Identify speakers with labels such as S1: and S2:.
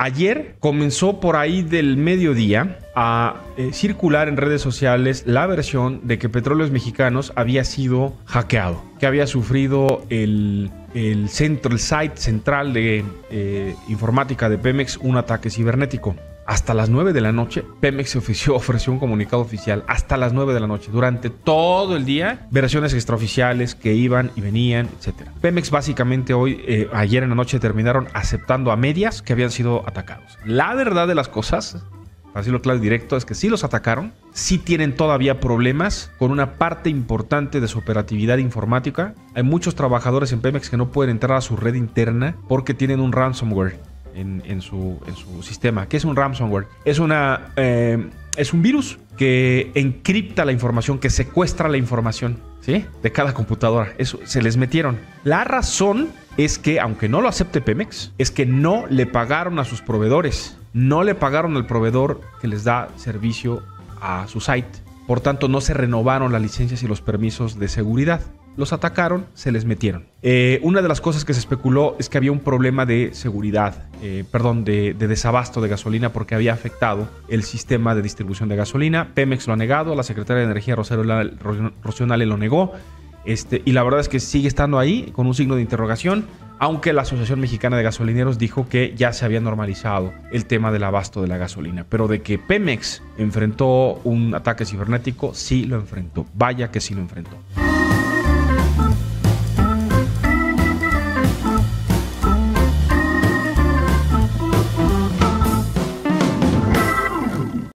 S1: Ayer comenzó por ahí del mediodía a eh, circular en redes sociales la versión de que Petróleos Mexicanos había sido hackeado, que había sufrido el, centro, el site central de eh, informática de Pemex un ataque cibernético hasta las 9 de la noche, Pemex ofreció, ofreció un comunicado oficial hasta las 9 de la noche, durante todo el día, versiones extraoficiales que iban y venían, etc. Pemex básicamente hoy, eh, ayer en la noche, terminaron aceptando a medias que habían sido atacados. La verdad de las cosas, para decirlo claro y directo, es que sí los atacaron, sí tienen todavía problemas con una parte importante de su operatividad informática. Hay muchos trabajadores en Pemex que no pueden entrar a su red interna porque tienen un ransomware en, su, sistema. ¿Qué es un ransomware? Es, una, eh, es un virus que encripta la información, que secuestra la información ¿sí? de cada computadora. Eso se les metieron. La razón es que, aunque no lo acepte Pemex, es que no le pagaron a sus proveedores. No le pagaron al proveedor que les da servicio a su site. Por tanto, no se renovaron las licencias y los permisos de seguridad los atacaron, se les metieron. Eh, una de las cosas que se especuló es que había un problema de seguridad, eh, perdón, de, desabasto de gasolina porque había afectado el sistema de distribución de gasolina. Pemex lo ha negado, la secretaria de Energía Rosario Nale lo negó. Este, y la verdad es que sigue estando ahí con un signo de interrogación, aunque la Asociación Mexicana de Gasolineros dijo que ya se había normalizado el tema del abasto de la gasolina. Pero de que Pemex enfrentó un ataque cibernético, sí lo enfrentó. Vaya que sí lo enfrentó.